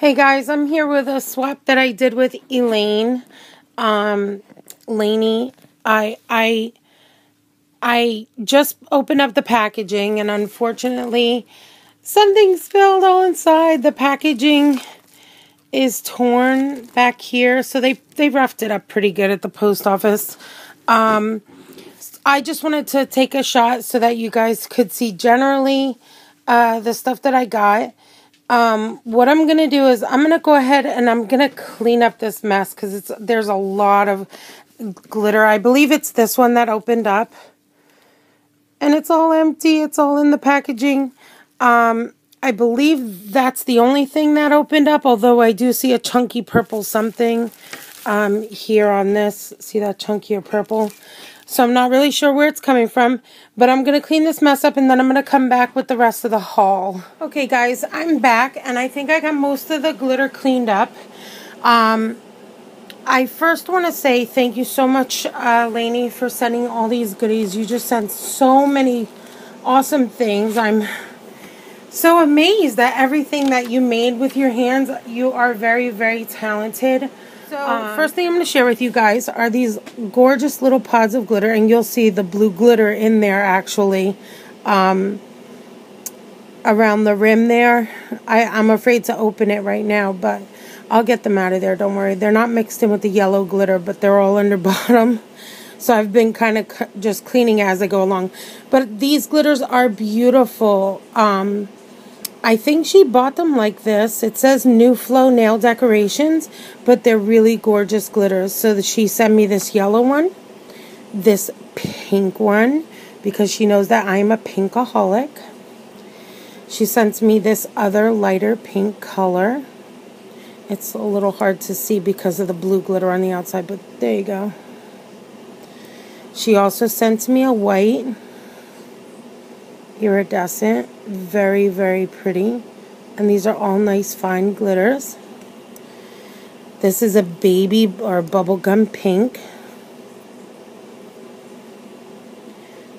Hey guys, I'm here with a swap that I did with Elaine. Um, I, I, I just opened up the packaging and unfortunately something spilled all inside. The packaging is torn back here. So they, they roughed it up pretty good at the post office. Um, I just wanted to take a shot so that you guys could see generally, uh, the stuff that I got. Um, what I'm to do is I'm to go ahead and I'm to clean up this mess because it's there's a lot of glitter. I believe it's this one that opened up. And it's all empty. It's all in the packaging. Um, I believe that's the only thing that opened up, although I do see a chunky purple something um, here on this. See that chunkier purple? So I'm not really sure where it's coming from, but I'm going to clean this mess up and then I'm going to come back with the rest of the haul. Okay, guys, I'm back and I think I got most of the glitter cleaned up. Um, I first want to say thank you so much, uh, Lainey, for sending all these goodies. You just sent so many awesome things. I'm so amazed at everything that you made with your hands. You are very, very talented. So, uh, first thing I'm going to share with you guys are these gorgeous little pods of glitter, and you'll see the blue glitter in there actually um, around the rim there. I, I'm afraid to open it right now, but I'll get them out of there. Don't worry. They're not mixed in with the yellow glitter, but they're all under bottom. So I've been kind of just cleaning as I go along. But these glitters are beautiful. Um, I think she bought them like this. It says New Flow Nail Decorations, but they're really gorgeous glitters. So she sent me this yellow one, this pink one, because she knows that I'm a pinkaholic. She sent me this other lighter pink color. It's a little hard to see because of the blue glitter on the outside, but there you go. She also sent me a white iridescent. Very, very pretty. And these are all nice fine glitters. This is a baby or bubblegum pink.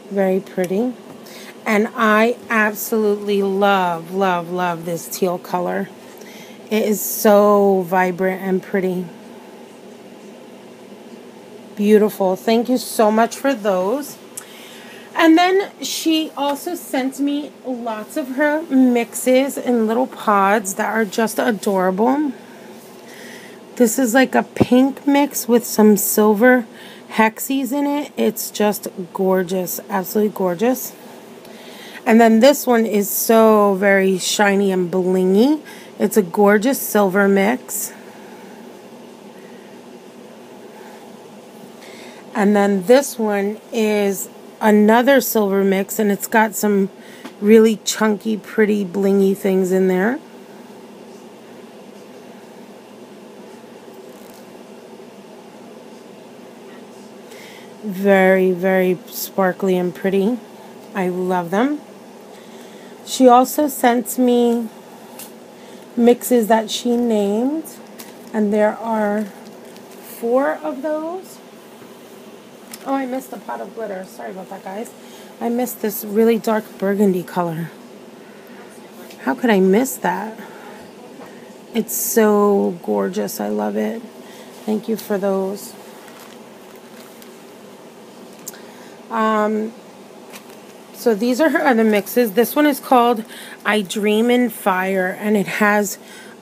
Very pretty. And I absolutely love, love, love this teal color. It is so vibrant and pretty. Beautiful. Thank you so much for those. And then she also sent me lots of her mixes in little pods that are just adorable. This is like a pink mix with some silver hexies in it. It's just gorgeous, absolutely gorgeous. And then this one is so very shiny and blingy. It's a gorgeous silver mix. And then this one is another silver mix and it's got some really chunky, pretty, blingy things in there. Very, very sparkly and pretty. I love them. She also sent me mixes that she named, and there are four of those. Oh, I missed a pot of glitter. Sorry about that, guys. I missed this really dark burgundy color. How could I miss that? It's so gorgeous. I love it. Thank you for those. Um, so these are her other mixes. This one is called I Dream in Fire, and it has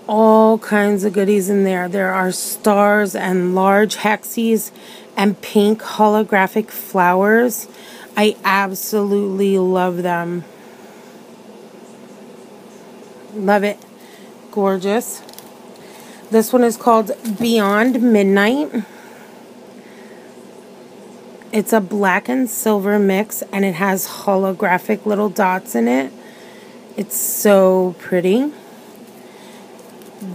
all kinds of goodies in there. There are stars and large hexies and pink holographic flowers. I absolutely love them. Love it. Gorgeous. This one is called Beyond Midnight. It's a black and silver mix and it has holographic little dots in it. It's so pretty.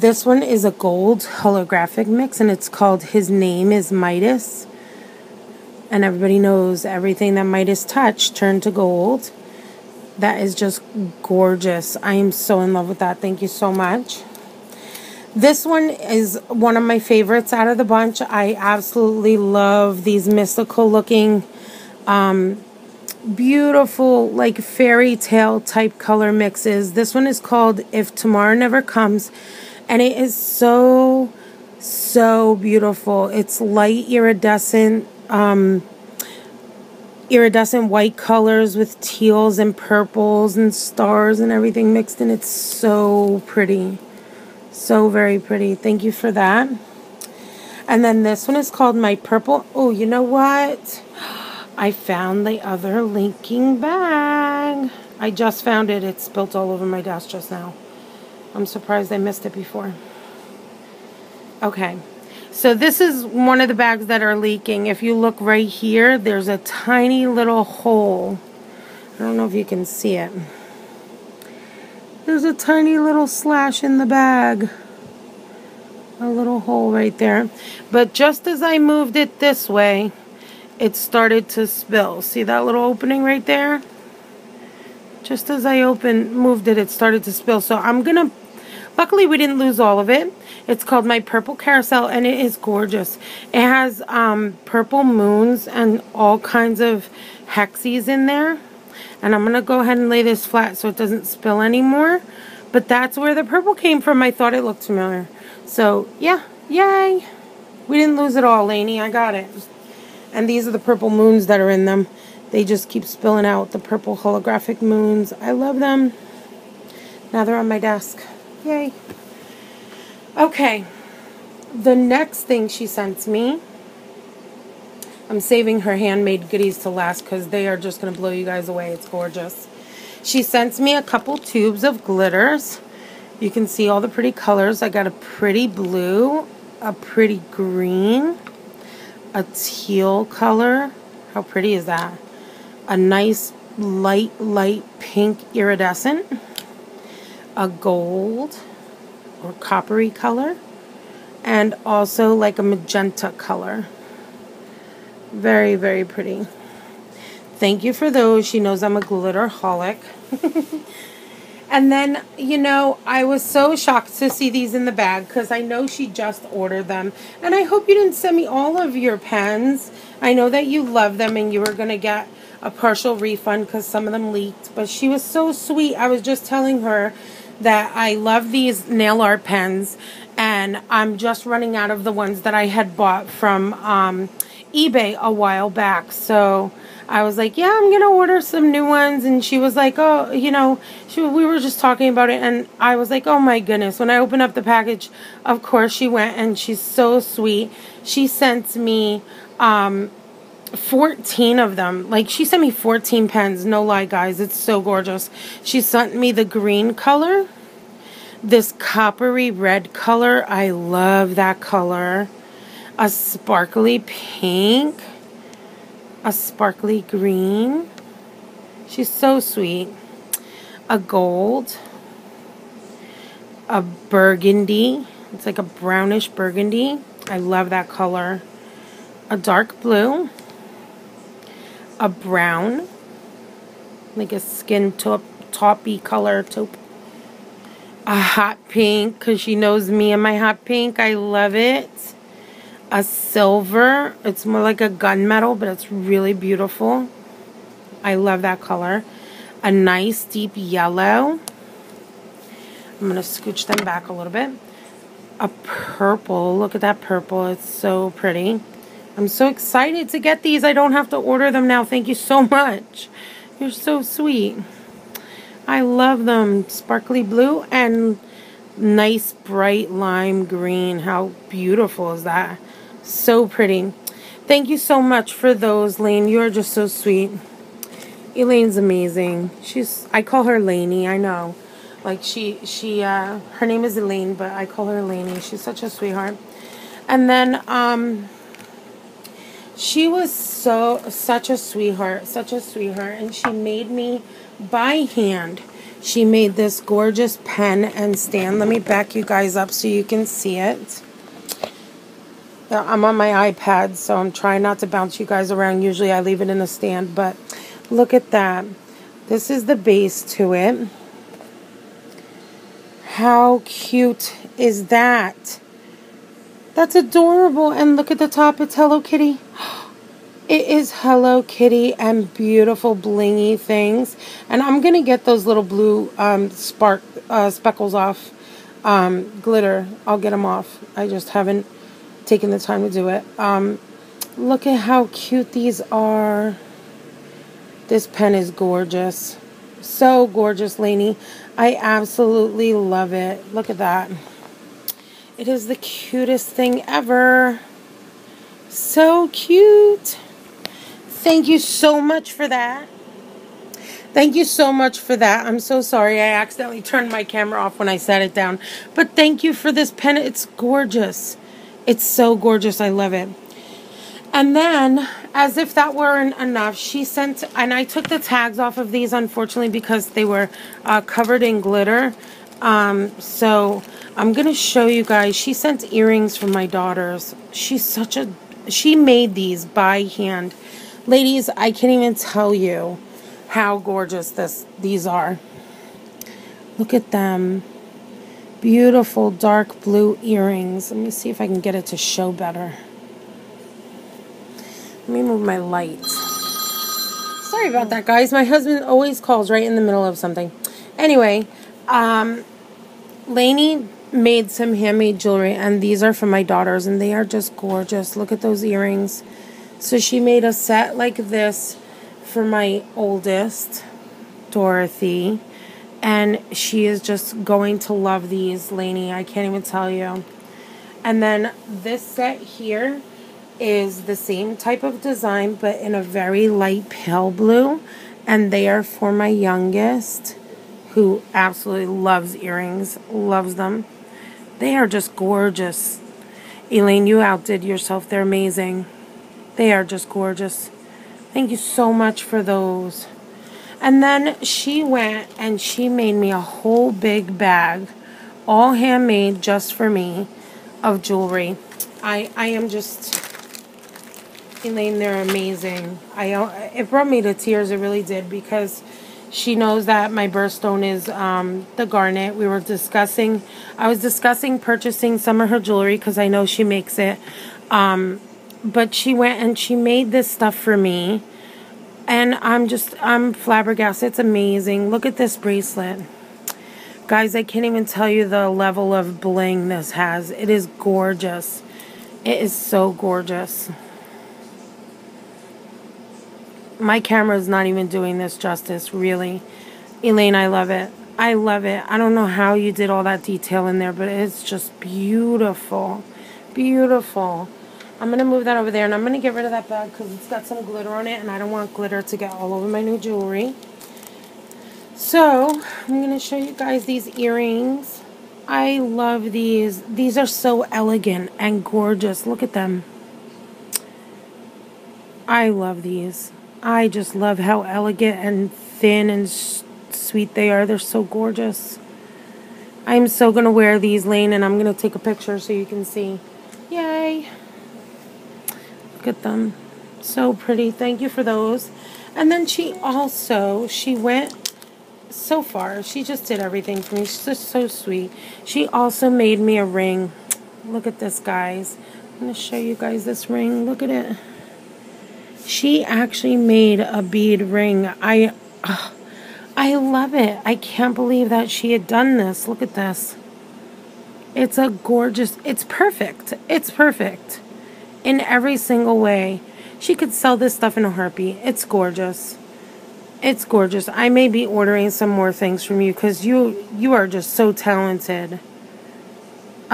This one is a gold holographic mix and it's called His Name is Midas and everybody knows everything that Midas touched turned to gold. That is just gorgeous. I am so in love with that. Thank you so much. This one is one of my favorites out of the bunch. I absolutely love these mystical looking, um, beautiful, like fairy tale type color mixes. This one is called If Tomorrow Never Comes. And it is so, so beautiful. It's light iridescent, um, iridescent white colors with teals and purples and stars and everything mixed in. It's so pretty. So very pretty. Thank you for that. And then this one is called My Purple. Oh, you know what? I found the other linking bag. I just found it. It's spilt all over my desk just now. I'm surprised I missed it before. Okay. So this is one of the bags that are leaking. If you look right here, there's a tiny little hole. I don't know if you can see it. There's a tiny little slash in the bag. A little hole right there. But just as I moved it this way, it started to spill. See that little opening right there? Just as I opened, moved it, it started to spill. So I'm going to Luckily, we didn't lose all of it. It's called My Purple Carousel, and it is gorgeous. It has um, purple moons and all kinds of hexies in there. And I'm going to go ahead and lay this flat so it doesn't spill anymore. But that's where the purple came from. I thought it looked familiar. So, yeah, yay. We didn't lose it all, Lainey. I got it. And these are the purple moons that are in them. They just keep spilling out, the purple holographic moons. I love them. Now they're on my desk. Yay. Okay. The next thing she sends me, I'm saving her handmade goodies to last because they are just going to blow you guys away. It's gorgeous. She sends me a couple tubes of glitters. You can see all the pretty colors. I got a pretty blue, a pretty green, a teal color. How pretty is that? A nice light, light pink iridescent a gold or coppery color and also like a magenta color. Very, very pretty. Thank you for those. She knows I'm a glitter holic. and then, you know, I was so shocked to see these in the bag because I know she just ordered them. And I hope you didn't send me all of your pens. I know that you love them and you were going to get a partial refund because some of them leaked. But she was so sweet. I was just telling her that I love these nail art pens and I'm just running out of the ones that I had bought from um, eBay a while back. So I was like, yeah, I'm going to order some new ones. And she was like, oh, you know, she, we were just talking about it. And I was like, oh my goodness. When I opened up the package, of course she went and she's so sweet. She sent me um, 14 of them. Like, she sent me 14 pens. No lie, guys. It's so gorgeous. She sent me the green color. This coppery red color. I love that color. A sparkly pink. A sparkly green. She's so sweet. A gold. A burgundy. It's like a brownish burgundy. I love that color. A dark blue a brown, like a skin top, toppy color taupe. A hot pink, because she knows me and my hot pink. I love it. A silver. It's more like a gunmetal, but it's really beautiful. I love that color. A nice deep yellow. I'm going to scooch them back a little bit. A purple. Look at that purple. It's so pretty. I'm so excited to get these. I don't have to order them now. Thank you so much. You're so sweet. I love them. Sparkly blue and nice bright lime green. How beautiful is that? So pretty. Thank you so much for those, Lane. You're just so sweet. Elaine's amazing. She's I call her Lainey, I know. Like she she uh her name is Elaine, but I call her Lainey. She's such a sweetheart. And then um she was so such a sweetheart, such a sweetheart, and she made me by hand. She made this gorgeous pen and stand. Let me back you guys up so you can see it. I'm on my iPad, so I'm trying not to bounce you guys around. Usually I leave it in a stand, but look at that. This is the base to it. How cute is that? That's adorable. And look at the top, it's Hello Kitty. It is Hello Kitty and beautiful blingy things. And I'm going to get those little blue um, spark uh, speckles off um, glitter. I'll get them off. I just haven't taken the time to do it. Um, look at how cute these are. This pen is gorgeous. So gorgeous, Lainey. I absolutely love it. Look at that. It is the cutest thing ever. So cute. Thank you so much for that. Thank you so much for that. I'm so sorry I accidentally turned my camera off when I set it down. But thank you for this pen. It's gorgeous. It's so gorgeous. I love it. And then, as if that weren't enough, she sent, and I took the tags off of these, unfortunately, because they were uh, covered in glitter. Um, so, I'm going to show you guys. She sent earrings for my daughters. She's such a, she made these by hand. Ladies, I can't even tell you how gorgeous this these are. Look at them. Beautiful dark blue earrings. Let me see if I can get it to show better. Let me move my light. Sorry about that, guys. My husband always calls right in the middle of something. Anyway, um, Lainey made some handmade jewelry, and these are for my daughters, and they are just gorgeous. Look at those earrings. So she made a set like this for my oldest, Dorothy. And she is just going to love these, Lainey. I can't even tell you. And then this set here is the same type of design, but in a very light pale blue. And they are for my youngest, who absolutely loves earrings, loves them. They are just gorgeous. Elaine, you outdid yourself. They're amazing. They are just gorgeous. Thank you so much for those. And then she went and she made me a whole big bag, all handmade just for me, of jewelry. I I am just Elaine, they're amazing. I it brought me to tears. It really did because she knows that my birthstone is um, the garnet. We were discussing. I was discussing purchasing some of her jewelry because I know she makes it. Um, but she went and she made this stuff for me. And I'm just, I'm flabbergasted. It's amazing. Look at this bracelet. Guys, I can't even tell you the level of bling this has. It is gorgeous. It is so gorgeous. My camera is not even doing this justice, really. Elaine, I love it. I love it. I don't know how you did all that detail in there, but it's just beautiful. Beautiful. I'm going to move that over there, and I'm going to get rid of that bag because it's got some glitter on it, and I don't want glitter to get all over my new jewelry. So, I'm going to show you guys these earrings. I love these. These are so elegant and gorgeous. Look at them. I love these. I just love how elegant and thin and sweet they are. They're so gorgeous. I'm so going to wear these, Lane, and I'm going to take a picture so you can see. Yay! Look at them. So pretty. Thank you for those. And then she also, she went so far. She just did everything for me. She's just so sweet. She also made me a ring. Look at this, guys. I'm going to show you guys this ring. Look at it. She actually made a bead ring. I, uh, I love it. I can't believe that she had done this. Look at this. It's a gorgeous, it's perfect. It's perfect in every single way. She could sell this stuff in a heartbeat. It's gorgeous. It's gorgeous. I may be ordering some more things from you because you you are just so talented.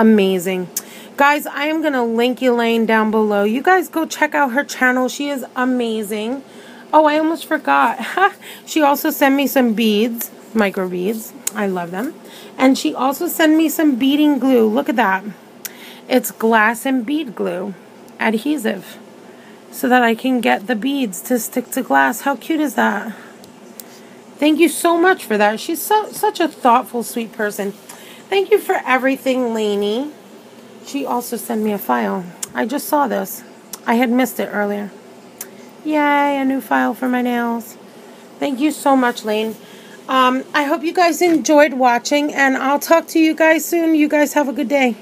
Amazing. Guys, I am going to link Elaine down below. You guys go check out her channel. She is amazing. Oh, I almost forgot. she also sent me some beads, micro beads. I love them. And she also sent me some beading glue. Look at that. It's glass and bead glue adhesive so that I can get the beads to stick to glass. How cute is that? Thank you so much for that. She's so such a thoughtful, sweet person. Thank you for everything, Lainey. She also sent me a file. I just saw this. I had missed it earlier. Yay, a new file for my nails. Thank you so much, Lane. Um, I hope you guys enjoyed watching, and I'll talk to you guys soon. You guys have a good day.